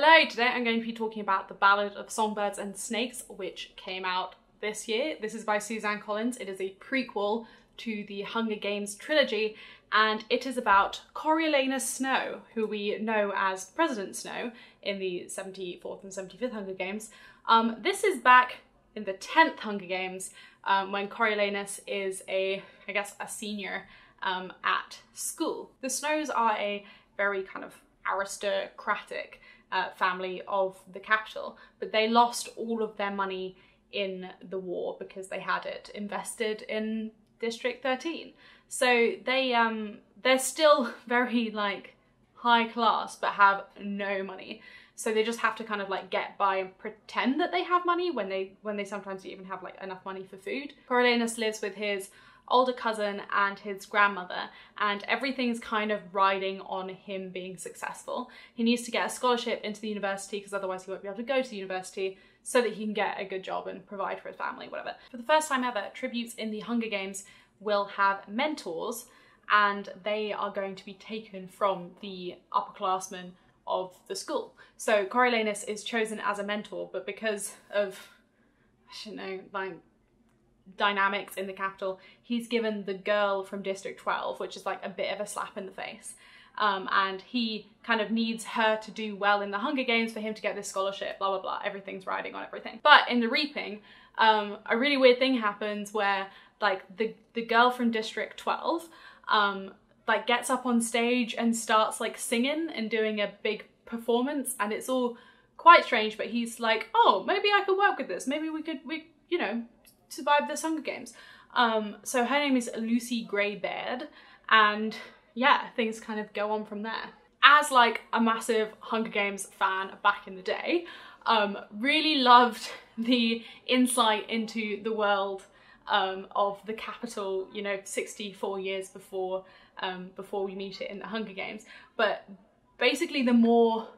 Hello, today I'm going to be talking about The Ballad of Songbirds and Snakes, which came out this year. This is by Suzanne Collins. It is a prequel to the Hunger Games trilogy, and it is about Coriolanus Snow, who we know as President Snow in the 74th and 75th Hunger Games. Um, this is back in the 10th Hunger Games um, when Coriolanus is a, I guess, a senior um, at school. The Snows are a very kind of aristocratic uh, family of the Capitol, but they lost all of their money in the war because they had it invested in District 13. So they um they're still very like high class but have no money. So they just have to kind of like get by and pretend that they have money when they when they sometimes even have like enough money for food. Coriolanus lives with his older cousin and his grandmother, and everything's kind of riding on him being successful. He needs to get a scholarship into the university because otherwise he won't be able to go to the university so that he can get a good job and provide for his family, whatever. For the first time ever, tributes in the Hunger Games will have mentors and they are going to be taken from the upperclassmen of the school. So Coriolanus is chosen as a mentor, but because of, I don't know, like dynamics in the Capitol, he's given the girl from District 12, which is like a bit of a slap in the face. Um, and he kind of needs her to do well in the Hunger Games for him to get this scholarship, blah, blah, blah. Everything's riding on everything. But in the Reaping, um, a really weird thing happens where like the, the girl from District 12 um, like gets up on stage and starts like singing and doing a big performance and it's all quite strange but he's like oh maybe I could work with this maybe we could we you know survive the Hunger Games um, so her name is Lucy Gray Baird and yeah things kind of go on from there as like a massive Hunger Games fan back in the day um, really loved the insight into the world um, of the Capitol, you know, 64 years before um, before we meet it in the Hunger Games. But basically, the more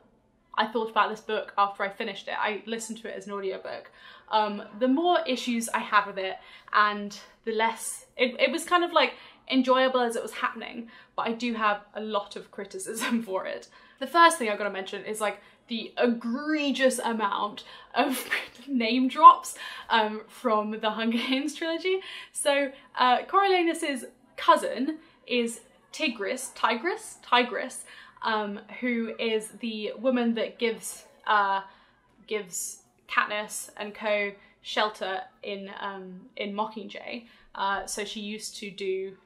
I thought about this book after I finished it, I listened to it as an audiobook, um, the more issues I have with it and the less, it, it was kind of like enjoyable as it was happening, but I do have a lot of criticism for it. The first thing I've got to mention is like the egregious amount of name drops um, from the Hunger Games trilogy. So uh, Coriolanus's cousin is Tigris, Tigris, Tigris, um, who is the woman that gives uh, gives Katniss and co shelter in um, in Mockingjay. Uh, so she used to do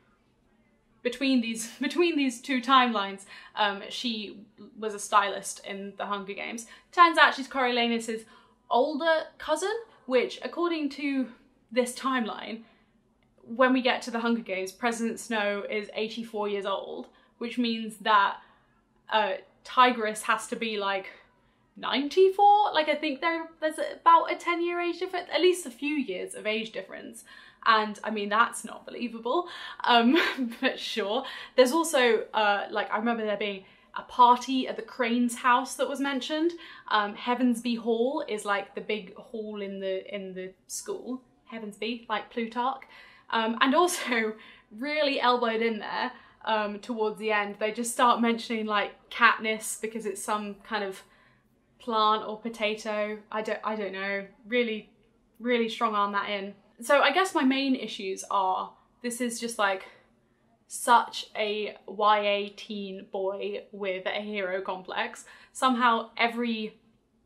between these between these two timelines, um, she was a stylist in the Hunger Games. Turns out she's Coriolanus's older cousin, which, according to this timeline, when we get to the Hunger Games, President Snow is 84 years old, which means that uh, Tigris has to be like 94. Like I think there there's about a 10 year age difference, at least a few years of age difference. And I mean that's not believable um but sure. There's also uh like I remember there being a party at the Crane's house that was mentioned. Um Heavensbee Hall is like the big hall in the in the school. Heavensbee, like Plutarch. Um and also really elbowed in there um towards the end they just start mentioning like Katniss because it's some kind of plant or potato I don't I don't know really really strong arm that in so I guess my main issues are this is just like such a YA teen boy with a hero complex. Somehow every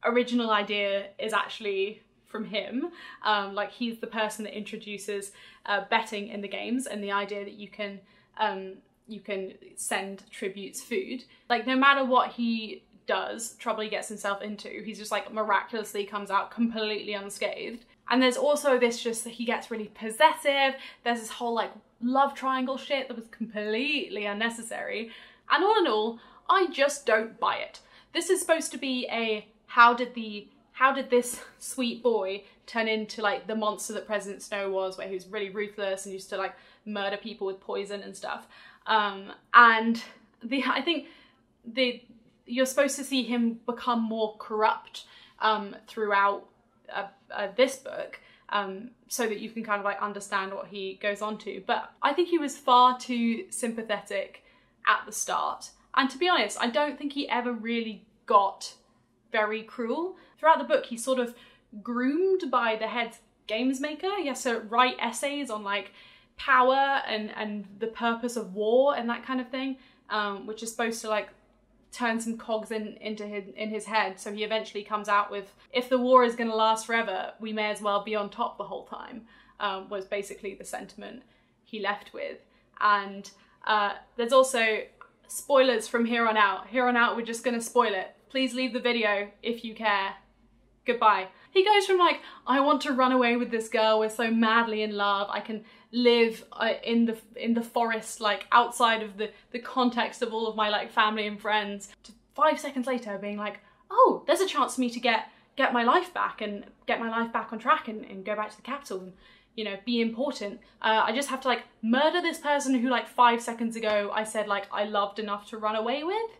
original idea is actually from him. Um, like he's the person that introduces uh, betting in the games and the idea that you can um, you can send tributes food. Like no matter what he does, trouble he gets himself into, he's just like miraculously comes out completely unscathed. And there's also this just that he gets really possessive. There's this whole like love triangle shit that was completely unnecessary. And all in all, I just don't buy it. This is supposed to be a how did the how did this sweet boy turn into like the monster that President Snow was, where he was really ruthless and used to like murder people with poison and stuff. Um, and the I think the you're supposed to see him become more corrupt um, throughout uh, uh, this book um, so that you can kind of like understand what he goes on to. But I think he was far too sympathetic at the start. And to be honest, I don't think he ever really got very cruel. Throughout the book, he's sort of groomed by the head games maker. He has to write essays on like power and and the purpose of war and that kind of thing, um, which is supposed to like turn some cogs in into his in his head. So he eventually comes out with, if the war is going to last forever, we may as well be on top the whole time. Um, was basically the sentiment he left with, and uh, there's also spoilers from here on out. Here on out, we're just going to spoil it. Please leave the video if you care. Goodbye. He goes from like, I want to run away with this girl, we're so madly in love, I can live uh, in the in the forest, like outside of the, the context of all of my like family and friends, to five seconds later being like, oh, there's a chance for me to get get my life back and get my life back on track and, and go back to the Capitol and you know be important. Uh, i just have to like murder this person who like five seconds ago i said like i loved enough to run away with?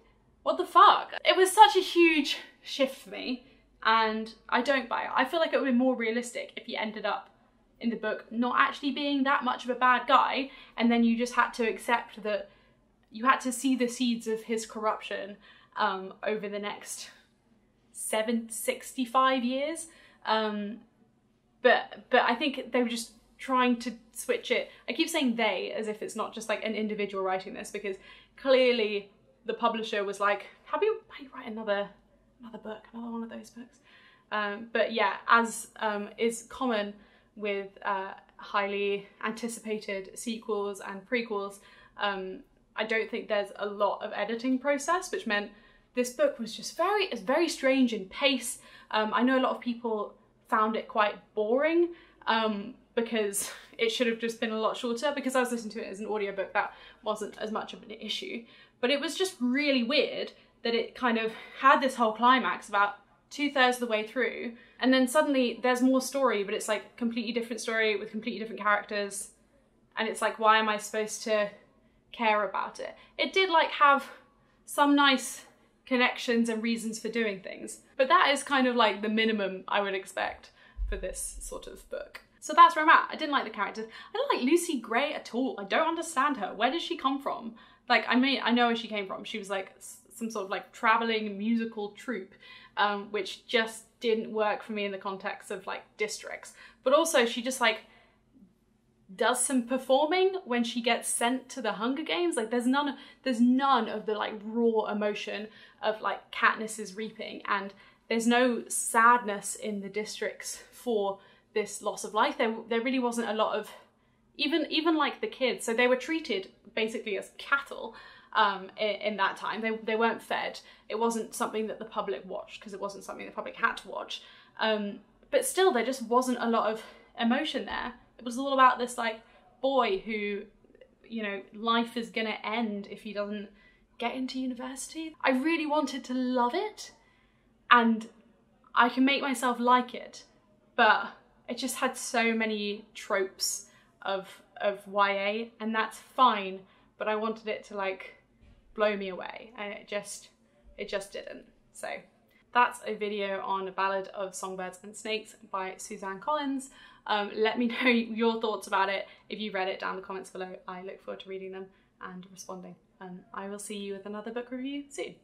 What the fuck? It was such a huge shift for me and I don't buy it. I feel like it would be more realistic if he ended up in the book not actually being that much of a bad guy, and then you just had to accept that you had to see the seeds of his corruption um, over the next seven, 65 years. Um, but but I think they were just trying to switch it. I keep saying they as if it's not just like an individual writing this because clearly the publisher was like, "How you, you write another another book, another one of those books. Um, but yeah, as um, is common with uh, highly anticipated sequels and prequels, um, I don't think there's a lot of editing process, which meant this book was just very, it's very strange in pace. Um, I know a lot of people found it quite boring um, because it should have just been a lot shorter because I was listening to it as an audiobook that wasn't as much of an issue. But it was just really weird that it kind of had this whole climax about two thirds of the way through, and then suddenly there's more story, but it's like completely different story with completely different characters, and it's like, why am I supposed to care about it? It did like have some nice connections and reasons for doing things, but that is kind of like the minimum I would expect for this sort of book. So that's where I'm at. I didn't like the characters. I don't like Lucy Gray at all. I don't understand her. Where does she come from? Like, I mean, I know where she came from. She was like some sort of like traveling musical troupe, um, which just didn't work for me in the context of like districts. But also she just like does some performing when she gets sent to the Hunger Games. Like there's none there's none of the like raw emotion of like Katniss's reaping and there's no sadness in the districts for this loss of life. There there really wasn't a lot of even even like the kids. So they were treated basically as cattle um, in, in, that time. They, they weren't fed. It wasn't something that the public watched because it wasn't something the public had to watch. Um, but still, there just wasn't a lot of emotion there. It was all about this like boy who, you know, life is gonna end if he doesn't get into university. I really wanted to love it and I can make myself like it, but it just had so many tropes of of YA and that's fine, but I wanted it to like blow me away and it just it just didn't. So that's a video on a ballad of songbirds and snakes by suzanne collins. Um, let me know your thoughts about it. If you read it down in the comments below. I look forward to reading them and responding. And i will see you with another book review soon